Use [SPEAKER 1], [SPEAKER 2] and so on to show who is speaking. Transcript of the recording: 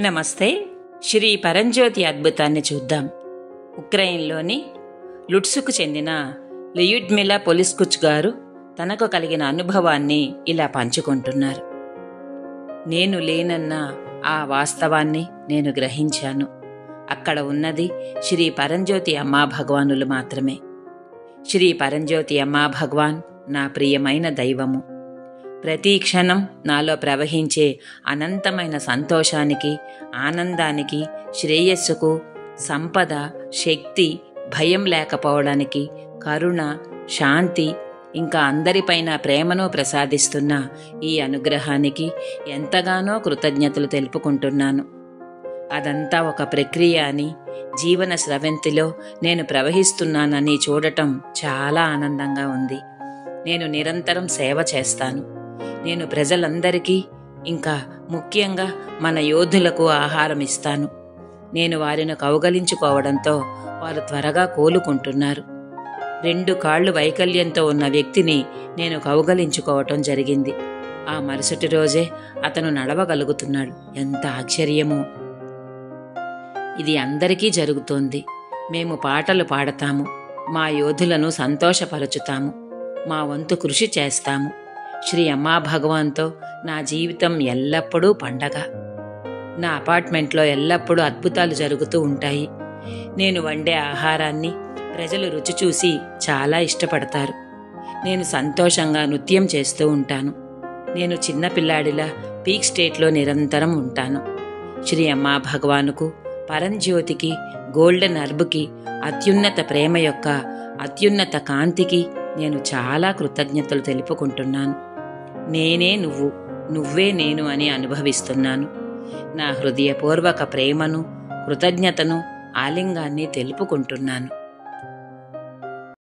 [SPEAKER 1] నమస్తే. శ్రీ పరంజ్యోతి అద్భుతాన్ని చూద్దాం. ఉక్రెయిన్లోని లుట్సుకు చెందిన లియుడ్మిలా పొలిస్కుచ్ గారు తనకు కలిగిన అనుభవాన్ని ఇలా పంచుకుంటున్నారు. నేను లేనన్న ఆ వాస్తవాన్ని నేను గ్రహించాను. అక్కడ ఉన్నది శ్రీ పరంజ్యోతి అమ్మా భగవానులు మాత్రమే. శ్రీ పరంజ్యోతి అమ్మా భగవాన్ నా ప్రియమైన దైవము. ప్రతి క్షణం నాలో ప్రవహించే అనంతమైన సంతోషానికి ఆనందానికి శ్రేయస్సుకు సంపద శక్తి భయం లేకపోవడానికి కరుణ శాంతి ఇంకా అందరిపైన ప్రేమను ప్రసాదిస్తున్న ఈ అనుగ్రహానికి ఎంతగానో కృతజ్ఞతలు తెలుపుకుంటున్నాను. అదంతా ఒక ప్రక్రియ అని జీవన స్రవంతిలో నేను ప్రవహిస్తున్నానని చూడటం చాలా ఆనందంగా ఉంది. నేను నిరంతరం సేవ చేస్తాను. నేను ప్రజలందరికీ ఇంకా ముఖ్యంగా మన యోధులకు ఆహారం ఇస్తాను. నేను వారిని కౌగలించుకోవడంతో వారు త్వరగా కోలుకుంటున్నారు. రెండు కాళ్ళు వైకల్యంతో ఉన్న వ్యక్తిని నేను కౌగలించుకోవటం జరిగింది. ఆ మరుసటి రోజే అతను నడవగలుగుతున్నాడు. ఎంత ఆశ్చర్యమో! ఇది అందరికీ జరుగుతోంది. మేము పాటలు పాడతాము. మా యోధులను సంతోషపరచుతాము. మా వంతు కృషి చేస్తాము. శ్రీ అమ్మా భగవాన్తో నా జీవితం ఎల్లప్పుడూ పండగ. నా అపార్ట్మెంట్లో ఎల్లప్పుడూ అద్భుతాలు జరుగుతూ ఉంటాయి. నేను వండే ఆహారాన్ని ప్రజలు రుచి చూసి చాలా ఇష్టపడతారు. నేను సంతోషంగా నృత్యం చేస్తూ ఉంటాను. నేను చిన్నపిల్లాడిలా పీక్ స్టేట్లో నిరంతరం ఉంటాను. శ్రీ అమ్మా భగవానుకు పరంజ్యోతికి గోల్డెన్ అర్బ్కి అత్యున్నత ప్రేమ యొక్క అత్యున్నత కాంతికి నేను చాలా కృతజ్ఞతలు తెలుపుకుంటున్నాను. నేనే నువ్వు నువ్వే నేను అని అనుభవిస్తున్నాను. నా హృదయపూర్వక ప్రేమను కృతజ్ఞతను ఆలింగాన్ని తెలుపుకుంటున్నాను.